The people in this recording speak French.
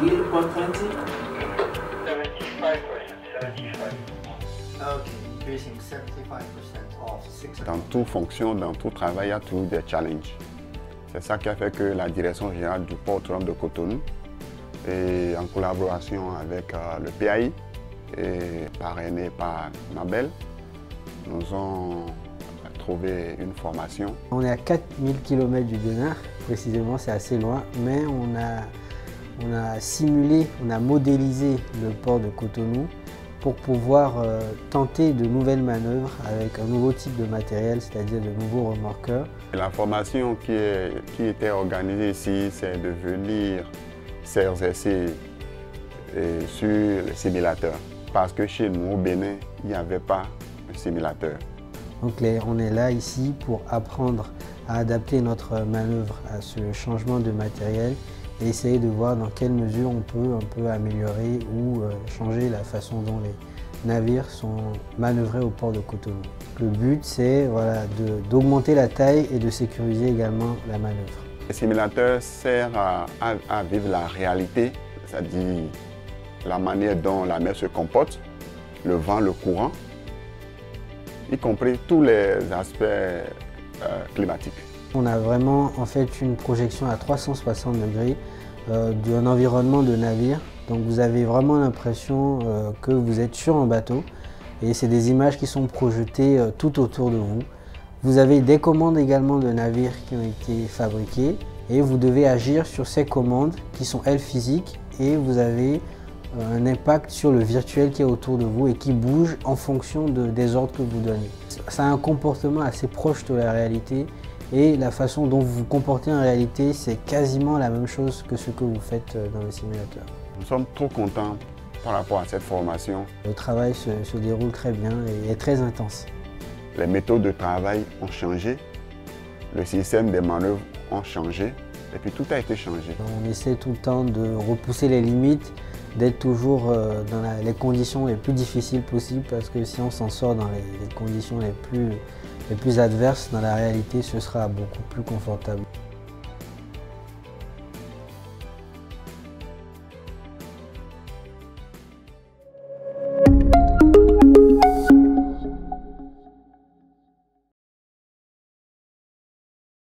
wheel 120? 75%, 75. Okay, increasing 75% of 600. Dans toute fonction, dans tout travail, il y a toujours des challenges. C'est ça qui a fait que la direction générale du port autonome de Cotonou, et en collaboration avec euh, le PAI et parrainé par Mabel, nous ont trouvé une formation. On est à 4000 km du Bénin, précisément, c'est assez loin, mais on a, on a simulé, on a modélisé le port de Cotonou pour pouvoir euh, tenter de nouvelles manœuvres avec un nouveau type de matériel, c'est-à-dire de nouveaux remorqueurs. La formation qui, est- qui était organisée ici, c'est de venir s'exercer euh, sur le simulateur. Parce que chez nous, au Bénin, il n'y avait pas de simulateur. Donc les- on est là ici pour apprendre à adapter notre manœuvre à ce changement de matériel et essayer de voir dans quelle mesure on peut un peu améliorer ou euh, changer la façon dont les navires sont manœuvrés au port de Cotonou. Le but c'est voilà, d'augmenter la taille et de sécuriser également la manœuvre. Le simulateur sert à vivre la réalité, c'est-à-dire la manière dont la mer se comporte, le vent, le courant, y compris tous les aspects euh, climatiques. On a vraiment en fait une projection à 360 degrés euh, d'un environnement de navire. Donc vous avez vraiment l'impression euh, que vous êtes sur un bateau et c'est des images qui sont projetées euh, tout autour de vous. Vous avez des commandes également de navires qui ont été fabriquées et vous devez agir sur ces commandes qui sont elles physiques et vous avez un impact sur le virtuel qui est autour de vous et qui bouge en fonction de- des ordres que vous donnez. Ça a un comportement assez proche de la réalité et la façon dont vous vous comportez en réalité, c'est quasiment la même chose que ce que vous faites euh, dans le simulateur. Nous sommes trop contents par rapport à cette formation. Le travail se, se déroule très bien et est très intense. Les méthodes de travail ont changé, le système des manœuvres ont changé, et puis tout a été changé. On essaie tout le temps de repousser les limites, d'être toujours euh, dans les conditions les plus difficiles possibles parce que si on s'en sort dans les, conditions les plus adverses, dans la réalité, ce sera beaucoup plus confortable.